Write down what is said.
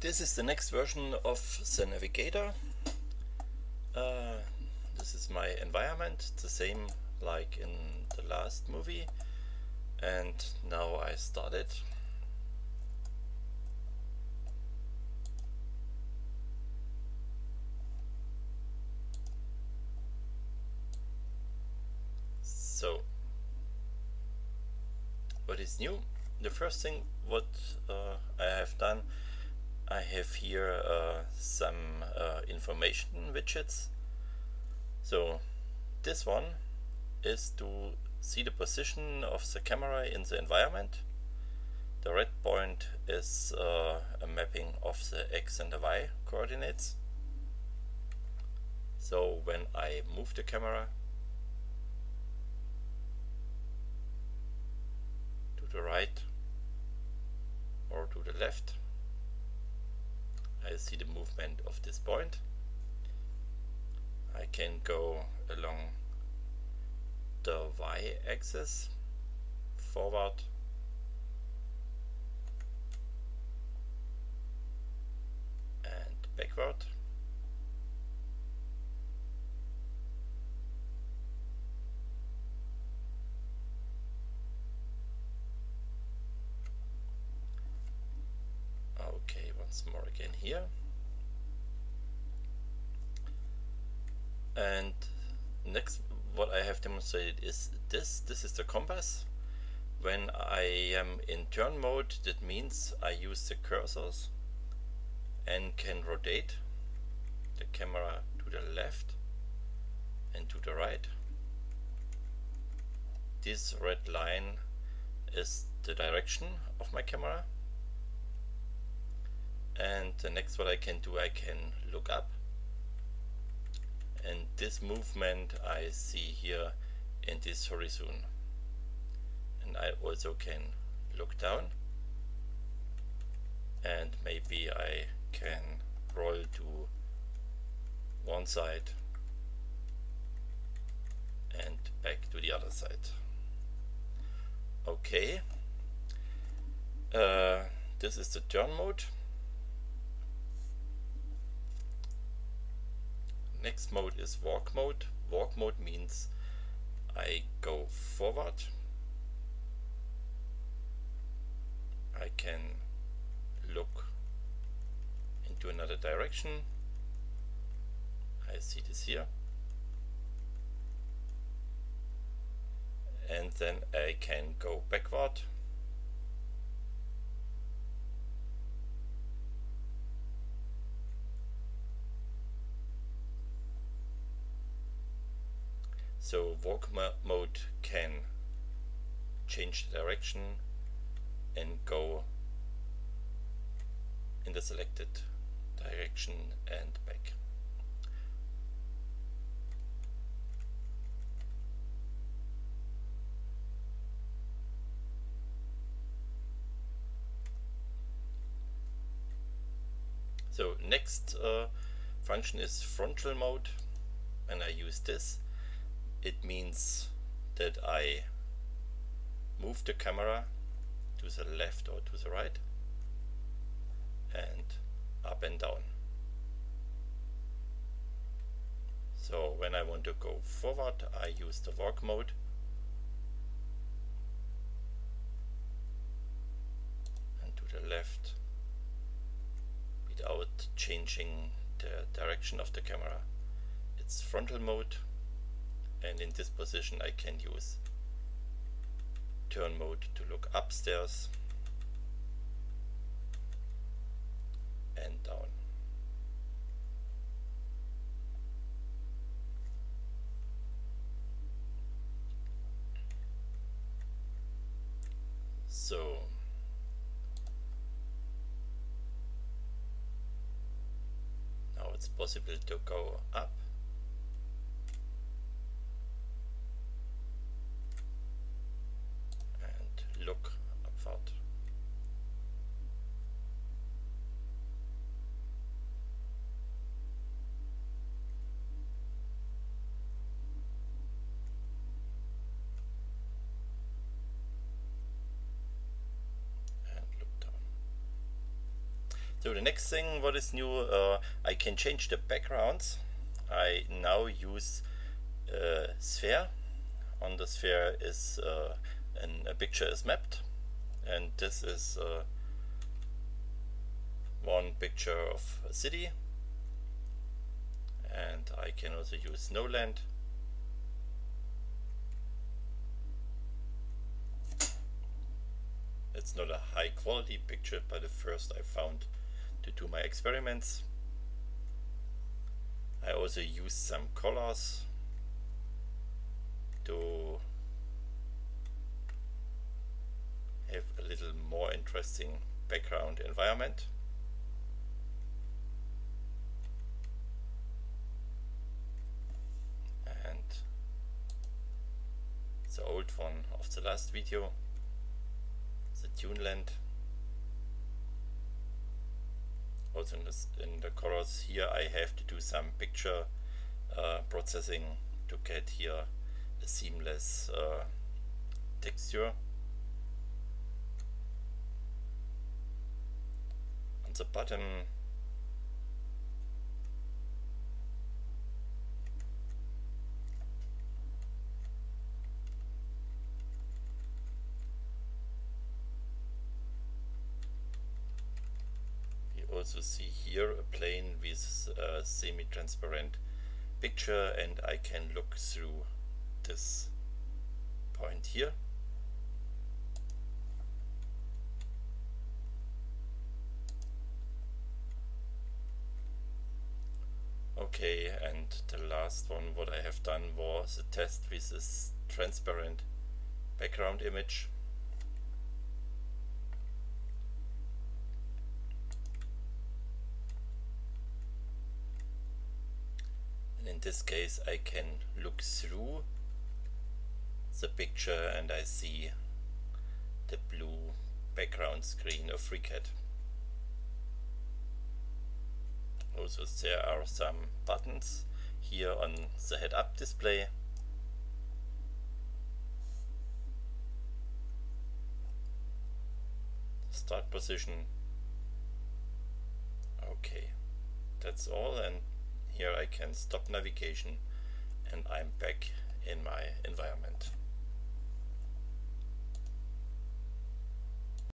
This is the next version of the navigator. Uh, this is my environment, the same like in the last movie. And now I start it. So, what is new? The first thing what uh, I have done I have here uh, some uh, information widgets. So this one is to see the position of the camera in the environment. The red point is uh, a mapping of the x and the y coordinates. So when I move the camera to the right or to the left, I see the movement of this point. I can go along the y-axis forward and backward once more again here. And next what I have demonstrated is this. This is the compass. When I am in turn mode, that means I use the cursors and can rotate the camera to the left and to the right. This red line is the direction of my camera and the next what I can do I can look up. And this movement I see here in this horizon. And I also can look down. And maybe I can roll to one side and back to the other side. Okay. Uh, this is the turn mode next mode is walk mode. Walk mode means I go forward. I can look into another direction. I see this here. And then I can go backward. So walk mode can change the direction and go in the selected direction and back. So next uh, function is frontal mode and I use this it means that I move the camera to the left or to the right and up and down. So when I want to go forward I use the walk mode and to the left without changing the direction of the camera. It's frontal mode and in this position I can use turn mode to look upstairs and down. So now it's possible to go up So the next thing what is new, uh, I can change the backgrounds. I now use a sphere. On the sphere is uh, an, a picture is mapped and this is uh, one picture of a city and I can also use Snowland it's not a high quality picture but the first I found to do my experiments I also use some colors to have a little more interesting background environment And the old one of the last video, the Tuneland. Also in, this, in the colors here I have to do some picture uh, processing to get here a seamless uh, texture. On the bottom also see here a plane with a semi-transparent picture and I can look through this point here. Okay, and the last one what I have done was a test with this transparent background image. In this case I can look through the picture and I see the blue background screen of FreeCAD. Also there are some buttons here on the head-up display. Start position. Okay, that's all and here I can stop navigation and I'm back in my environment.